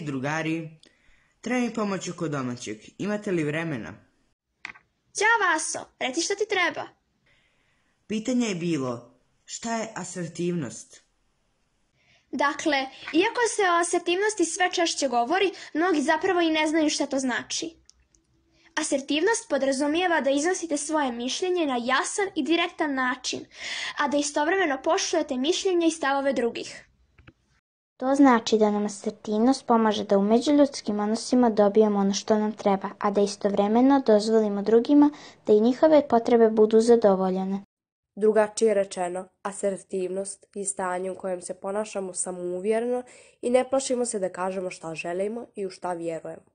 Drugari, treba mi pomoć oko domaćeg. Imate li vremena? Ćao Vaso, reci što ti treba. Pitanje je bilo, šta je asertivnost? Dakle, iako se o asertivnosti sve češće govori, mnogi zapravo i ne znaju šta to znači. Asertivnost podrazumijeva da iznosite svoje mišljenje na jasan i direktan način, a da istovremeno poštujete mišljenje i stavove drugih. To znači da nam asertivnost pomaže da u međuljudskim odnosima dobijemo ono što nam treba, a da istovremeno dozvolimo drugima da i njihove potrebe budu zadovoljene. Drugačije rečeno, asertivnost je stanje u kojem se ponašamo samouvjereno i ne plašimo se da kažemo šta želimo i u šta vjerujemo.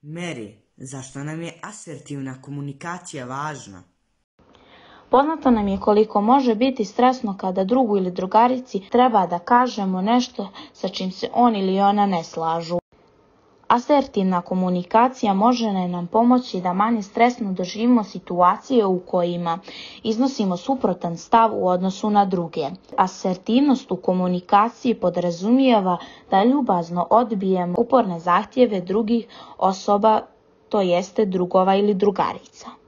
Meri, zašto nam je asertivna komunikacija važna? Poznato nam je koliko može biti stresno kada drugu ili drugarici treba da kažemo nešto sa čim se on ili ona ne slažu. Asertivna komunikacija može nam pomoći da manje stresno doživimo situacije u kojima iznosimo suprotan stav u odnosu na druge. Asertivnost u komunikaciji podrazumijeva da ljubazno odbijemo uporne zahtjeve drugih osoba, to jeste drugova ili drugarica.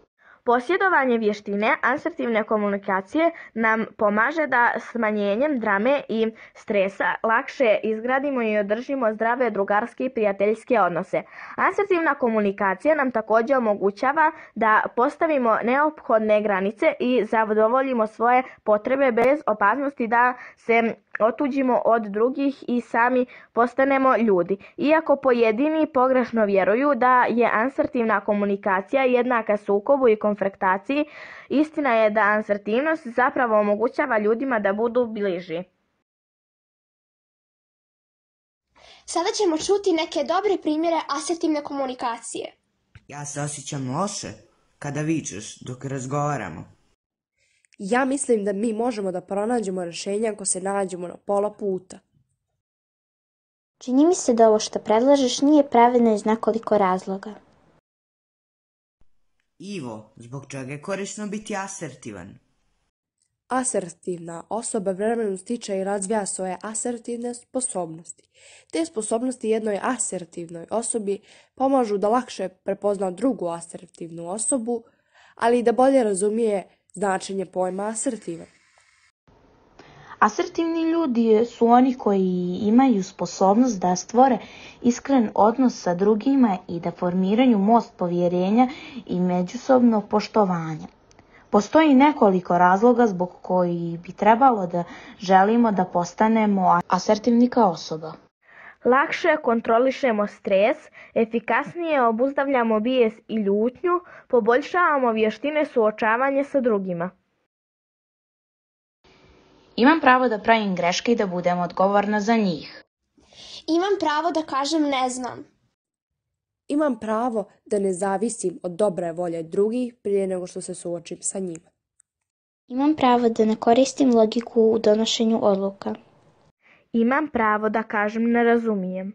Posjedovanje vještine asertivne komunikacije nam pomaže da smanjenjem drame i stresa lakše izgradimo i održimo zdrave drugarske i prijateljske odnose. Asertivna komunikacija nam također omogućava da postavimo neophodne granice i zadovoljimo svoje potrebe bez opasnosti da se otuđimo od drugih i sami postanemo ljudi. Iako pojedini pogrešno vjeruju da je asertivna komunikacija jednaka sukobu i konfrontaciji, istina je da asertivnost zapravo omogućava ljudima da budu bliži. Sada ćemo čuti neke dobre primjere asertivne komunikacije. Ja se osjećam loše kada vičeš dok razgovaramo. Ja mislim da mi možemo da pronađemo rješenja ako se nađemo na pola puta. Čini mi se da ovo što predlažeš nije pravedno iz nekoliko razloga. Ivo, zbog čega je korisno biti asertivan? Asertivna osoba vremenom stiče i razvija svoje asertivne sposobnosti. Te sposobnosti jednoj asertivnoj osobi pomažu da lakše prepozna drugu asertivnu osobu, ali i da bolje razumije značenje pojma asertivan. Asertivni ljudi su oni koji imaju sposobnost da stvore iskren odnos sa drugima i da formiraju most povjerenja i međusobno poštovanja. Postoji nekoliko razloga zbog koji bi trebalo da želimo da postanemo asertivni kao osoba. Lakše kontrolišemo stres, efikasnije obuzdavljamo bijes i ljutnju, poboljšavamo vještine suočavanja sa drugima. Imam pravo da pravim greške i da budem odgovorna za njih. Imam pravo da kažem ne znam. Imam pravo da ne zavisim od dobre volje drugih prije nego što se suočim sa njima. Imam pravo da ne koristim logiku u donošenju odluka. Imam pravo da kažem ne razumijem.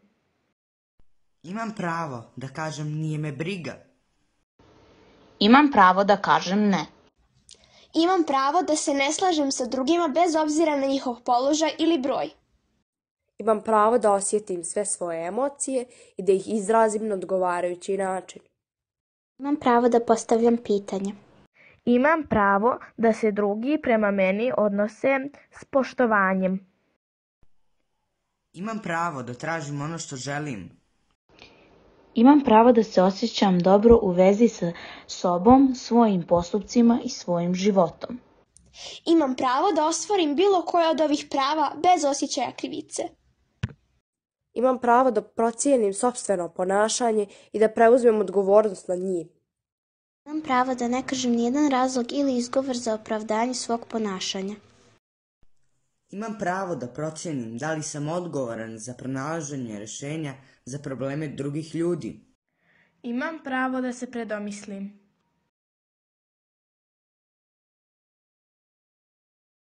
Imam pravo da kažem nije me briga. Imam pravo da kažem ne. Imam pravo da se ne slažem sa drugima bez obzira na njihov položaj ili broj. Imam pravo da osjetim sve svoje emocije i da ih izrazim na odgovarajući način. Imam pravo da postavljam pitanje. Imam pravo da se drugi prema meni odnose s poštovanjem. Imam pravo da tražim ono što želim. Imam pravo da se osjećam dobro u vezi sa sobom, svojim postupcima i svojim životom. Imam pravo da ostvarim bilo koje od ovih prava bez osjećaja krivice. Imam pravo da procijenim sobstveno ponašanje i da preuzmem odgovornost nad njim. Imam pravo da ne kažem nijedan razlog ili izgovor za opravdanje svog ponašanja. Imam pravo da procijenim da li sam odgovoran za pronalaženje rješenja za probleme drugih ljudi. Imam pravo da se predomislim.